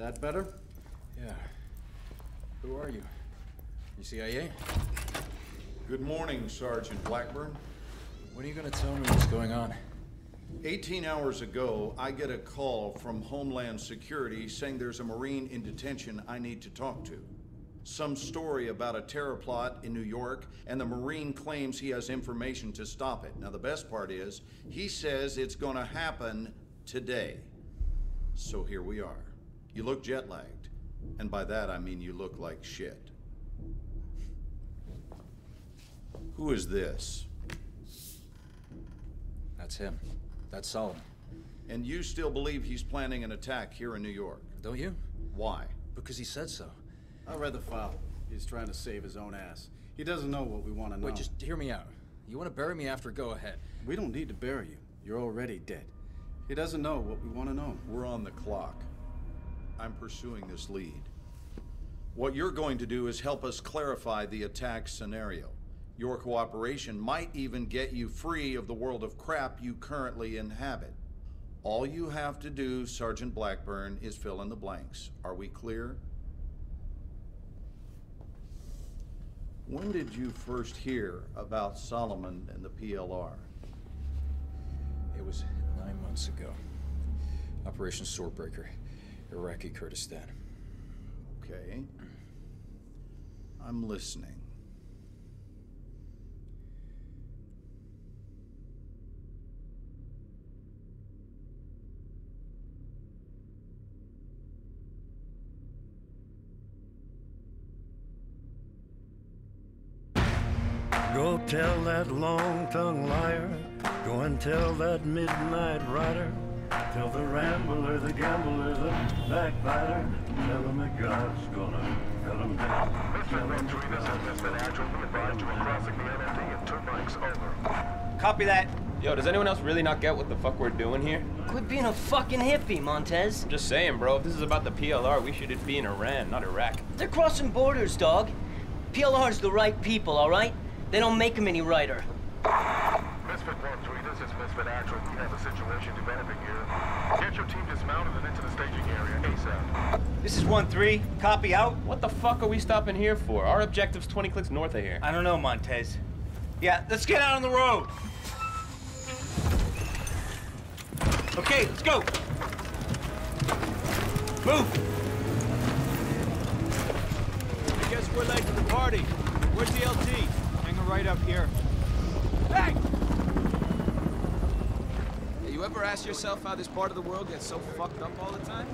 That better? Yeah. Who are you? You CIA? Good morning, Sergeant Blackburn. When are you gonna tell me what's going on? 18 hours ago, I get a call from Homeland Security saying there's a Marine in detention I need to talk to. Some story about a terror plot in New York, and the Marine claims he has information to stop it. Now, the best part is, he says it's gonna happen today. So here we are. You look jet lagged. And by that, I mean you look like shit. Who is this? That's him. That's Solomon. And you still believe he's planning an attack here in New York? Don't you? Why? Because he said so. I read the file. He's trying to save his own ass. He doesn't know what we want to know. Wait, just hear me out. You want to bury me after, go ahead. We don't need to bury you. You're already dead. He doesn't know what we want to know. We're on the clock. I'm pursuing this lead. What you're going to do is help us clarify the attack scenario. Your cooperation might even get you free of the world of crap you currently inhabit. All you have to do, Sergeant Blackburn, is fill in the blanks. Are we clear? When did you first hear about Solomon and the PLR? It was nine months ago. Operation Swordbreaker, Iraqi Kurdistan. Okay. I'm listening. Go tell that long-tongued liar. Go and tell that midnight rider. Tell the rambler, the gambler, the backbiter. Tell him that God's gonna cut him down. Misfit Victory, this is Misfit Actual. Be advised you are crossing the NMD in two mics over. Copy that. Yo, does anyone else really not get what the fuck we're doing here? Quit being a fucking hippie, Montes. I'm just saying, bro, if this is about the PLR, we should be in Iran, not Iraq. They're crossing borders, dog. PLR's the right people, all right? They don't make them any righter. Misfit 1-3, this is Misfit Actual. We have a situation developing here. Get your team dismounted and into the staging area ASAP. This is 1-3. Copy out. What the fuck are we stopping here for? Our objective's 20 clicks north of here. I don't know, Montes. Yeah, let's get out on the road. Okay, let's go. Move. I guess we're late to the party. Where's the LT? Right up here. Hey! Hey, you ever ask yourself how this part of the world gets so fucked up all the time?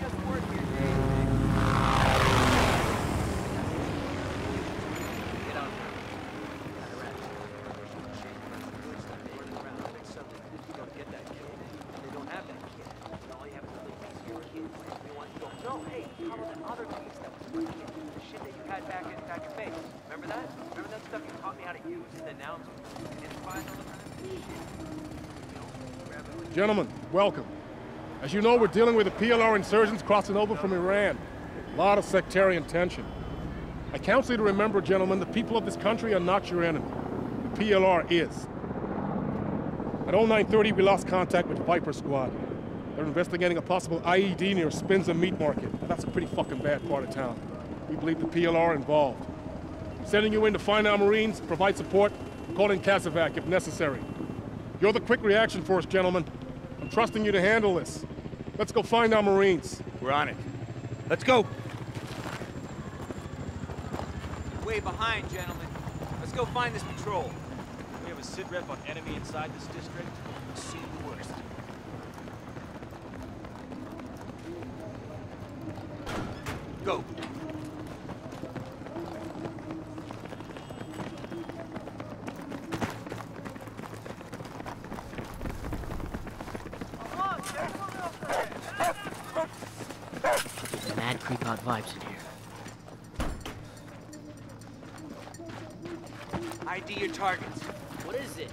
Just work here. Get out No, hey, how about that other case that was funny? The shit that you had back in back in base. Remember that? Remember that stuff you taught me how to use and announce and find all the time? Gentlemen, welcome. As you know, we're dealing with the PLR insurgents crossing over from Iran. A lot of sectarian tension. I counsel you to remember, gentlemen, the people of this country are not your enemy. The PLR is. At 0930, we lost contact with Viper Squad. They're investigating a possible IED near Spinza Meat Market. Now, that's a pretty fucking bad part of town. We believe the PLR involved. I'm sending you in to find our Marines, provide support, call in casevac if necessary. You're the quick reaction force, gentlemen. I'm trusting you to handle this. Let's go find our Marines. We're on it. Let's go. Way behind, gentlemen. Let's go find this patrol. We have a sit rep on enemy inside this district. We'll See the worst. Go. Mad creep vibes in here. ID your targets. What is this?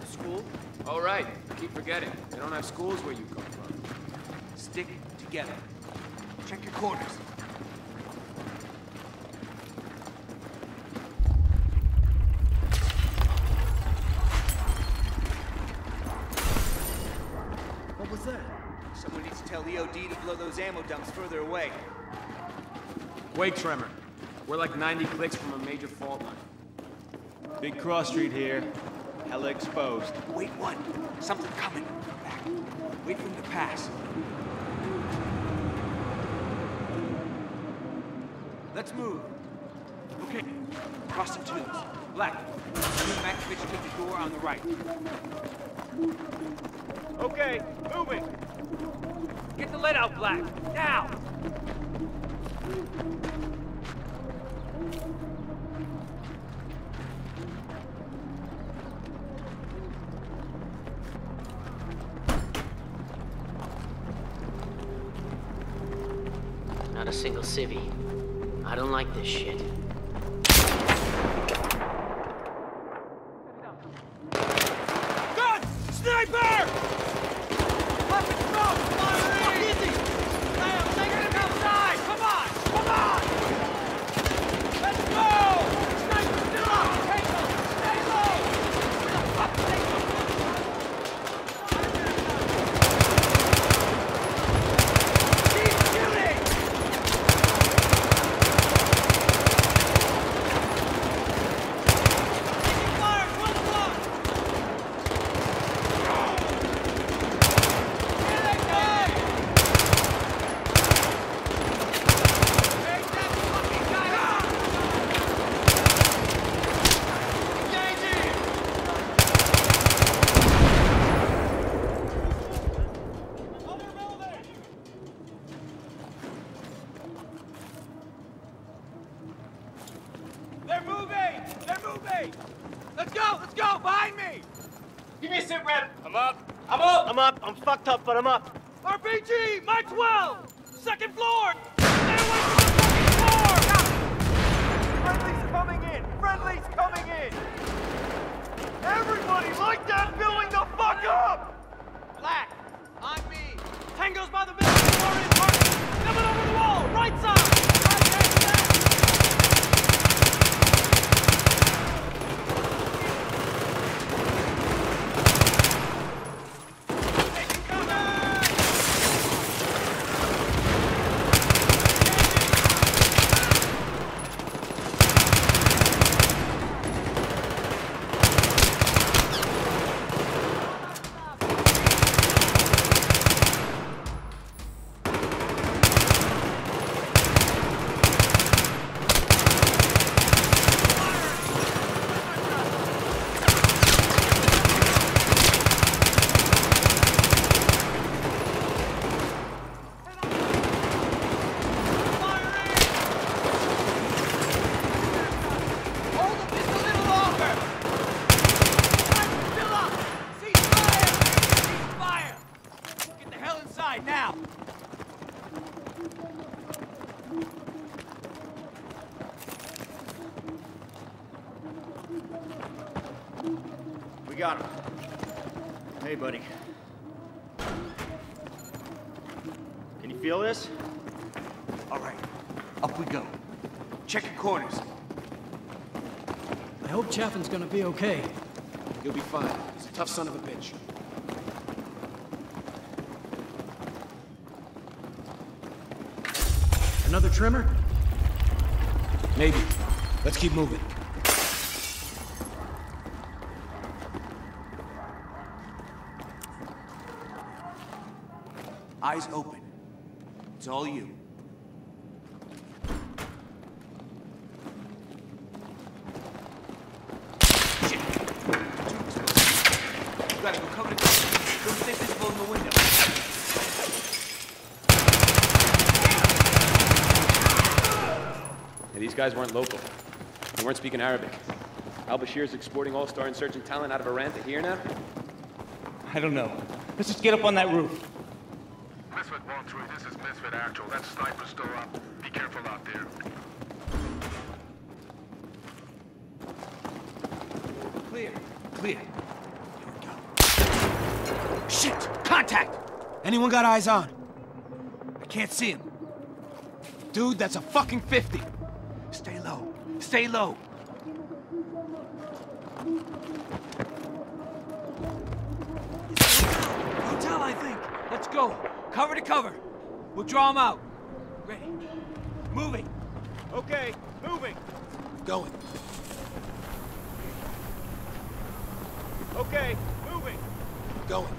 The school? All right, Keep forgetting. They don't have schools where you come from. Stick together. Check your corners. What was that? Someone needs to tell the EOD to blow those ammo dumps further away. Wake tremor. We're like 90 clicks from a major fault line. Big cross street here. Hella exposed. Wait one. Something coming. Back. Wait for him to pass. Let's move. Okay. Crossing twos. Black. Coming back to take the door on the right. Okay, moving. Get the lead out, Black. Now! Not a single civvy. I don't like this shit. Can you feel this? All right. Up we go. Check your corners. I hope Chaffin's gonna be okay. He'll be fine. He's a tough son of a bitch. Another trimmer? Maybe. Let's keep moving. Eyes open. It's all you. Shit. You gotta go cover the ground. Don't stay visible in the window. Hey, these guys weren't local. They weren't speaking Arabic. Al Bashir's exporting all-star insurgent talent out of Iran to here now? I don't know. Let's just get up on that roof. Misfit 1-3, this is Misfit Actual. That sniper's still up. Be careful out there. Clear. Clear. Go. Contact! Anyone got eyes on? I can't see him. Dude, that's a fucking 50. Stay low. Stay low. Go. Cover to cover. We'll draw him out. Ready. Moving. Okay, moving. Going. Okay, moving. Going.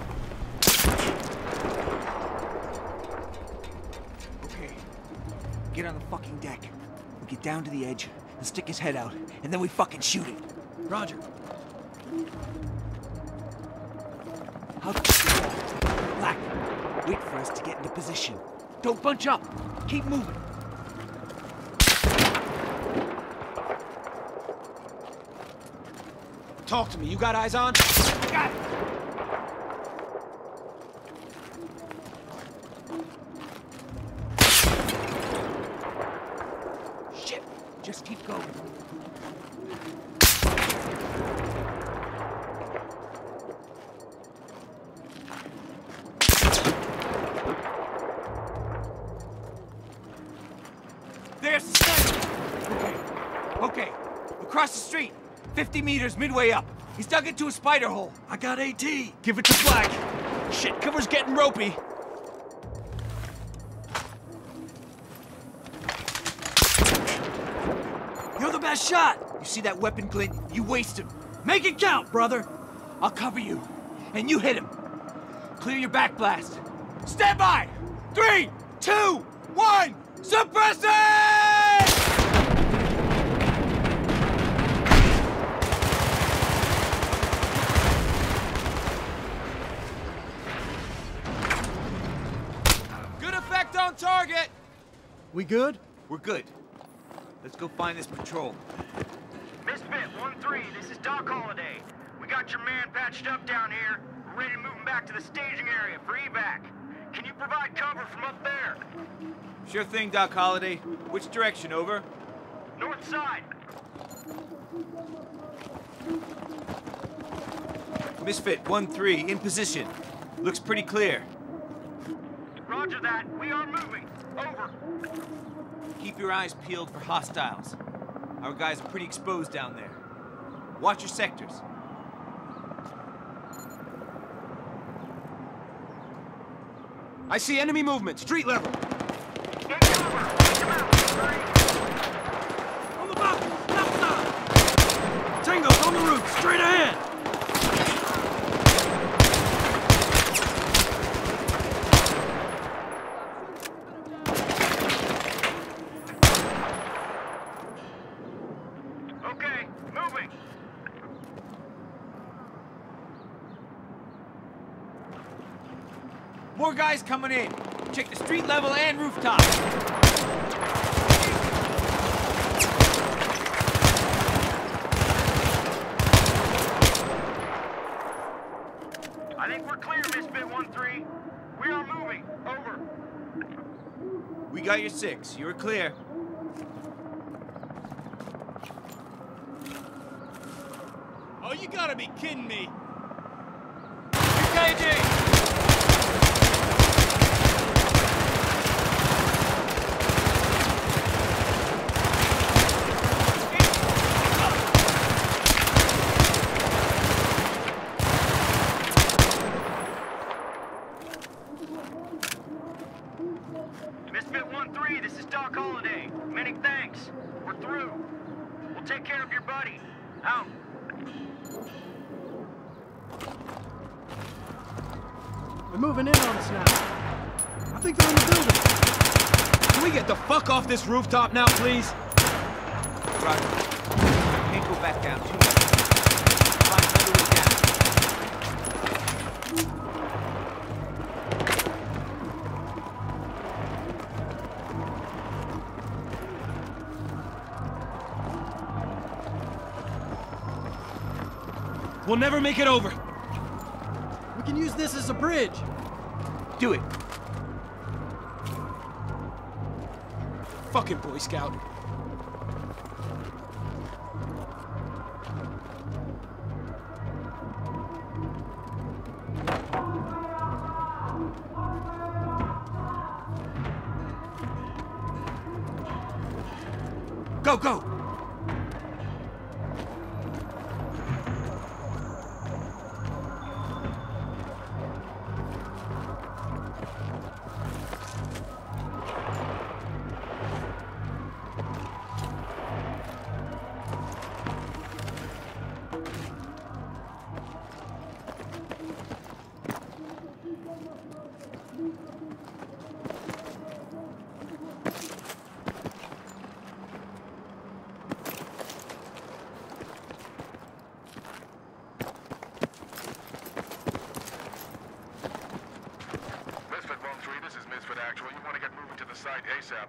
Okay. Get on the fucking deck. We get down to the edge and stick his head out, and then we fucking shoot it. Roger. How wait for us to get into position. Don't bunch up. Keep moving. Talk to me. You got eyes on? Got it. Meters midway up. He's dug into a spider hole. I got AT. Give it to Black. Shit, cover's getting ropey. You're the best shot. You see that weapon glint? You waste him. Make it count, brother. I'll cover you. And you hit him. Clear your back blast. Stand by! Three, two, one, suppress it! Good effect on target! We good? We're good. Let's go find this patrol. Misfit 1-3, this is Doc Holliday. We got your man patched up down here. We're ready to move him back to the staging area for evac. Can you provide cover from up there? Sure thing, Doc Holliday. Which direction, over? North side. Misfit 1-3, in position. Looks pretty clear. Roger that. We are moving. Over. Keep your eyes peeled for hostiles. Our guys are pretty exposed down there. Watch your sectors. I see enemy movement, street level. Get cover. Come out, 1-3. On the balcony! Tango's on the roof, straight ahead! Okay, moving. More guys coming in. Check the street level and rooftop. I think we're clear, Misfit 1-3. We are moving. Over. We got your six. You're clear. Oh, you gotta be kidding me. KG! Misfit 1-3, this is Doc Holliday. Many thanks. We're through. We'll take care of your buddy. Out. They're moving in on us now. I think they're in the building. Can we get the fuck off this rooftop now, please? Roger. Can't go back down too much. Find another way down. We'll never make it over. We can use this as a bridge. Do it. fucking Boy Scout. Go, go!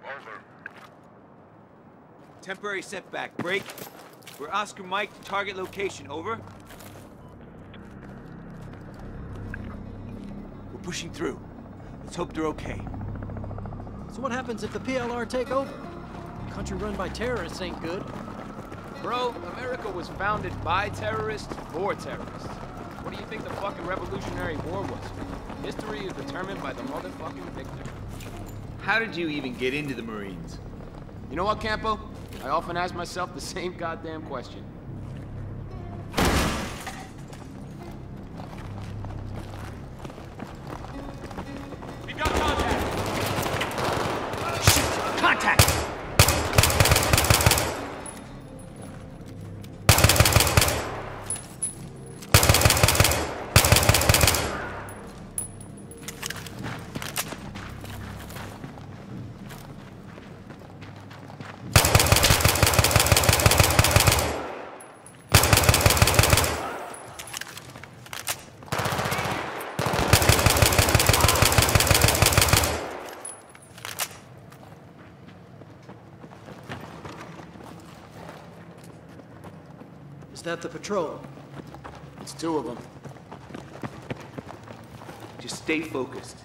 Over. Temporary setback. Break. We're Oscar Mike. Target location. Over. We're pushing through. Let's hope they're okay. So what happens if the PLR take over? A country run by terrorists ain't good. Bro, America was founded by terrorists for terrorists. What do you think the fucking Revolutionary War was? History is determined by the motherfucking victor. How did you even get into the Marines? You know what, Campo? I often ask myself the same goddamn question. That the patrol? It's two of them. Just stay focused.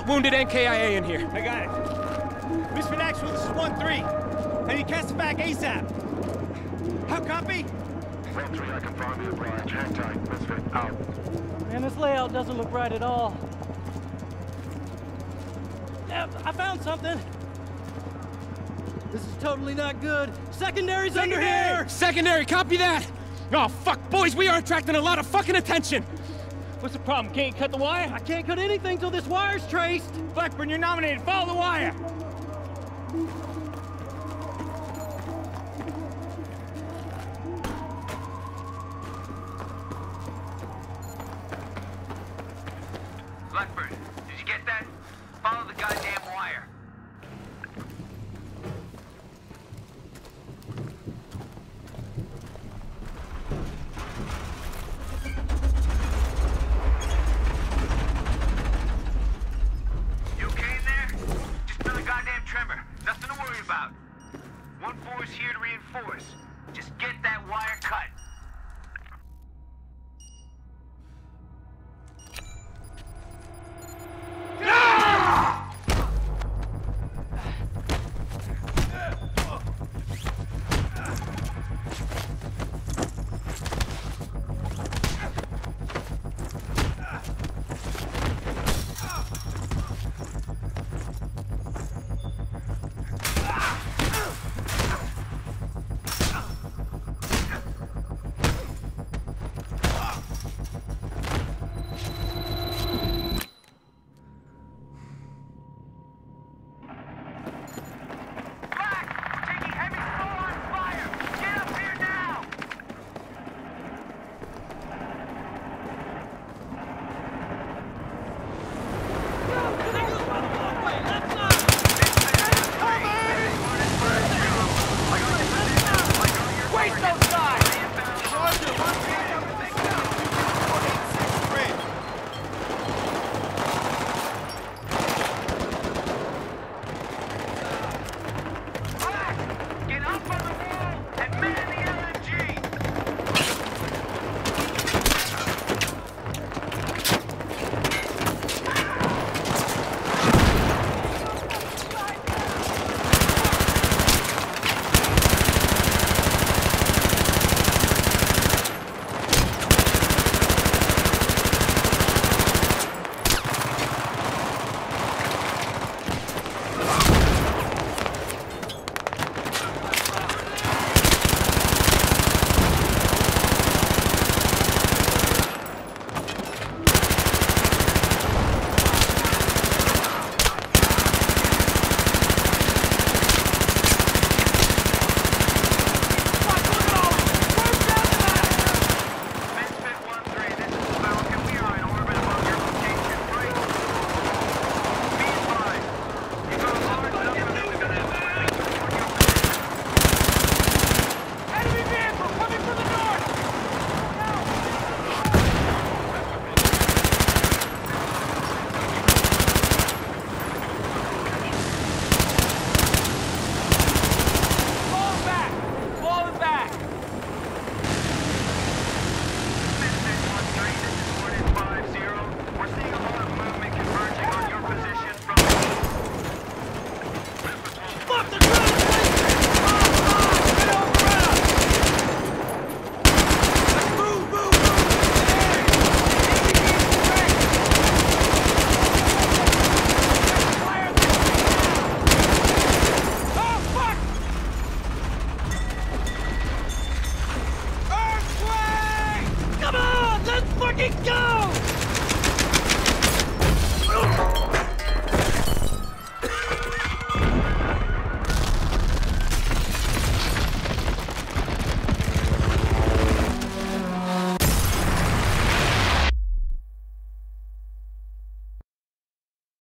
Got wounded NKIA in here. I got it. Misfit Actual, this is 1-3. I need casevac ASAP. How copy? 1-3, I can confirm you, Brian. Hang tight. Misfit out. Man, this layout doesn't look right at all. Yeah, I found something. This is totally not good. Secondary's under here! Secondary, copy that! Oh, fuck, boys, we are attracting a lot of fucking attention! What's the problem? Can't cut the wire? I can't cut anything till this wire's traced! Blackburn, you're nominated. Follow the wire.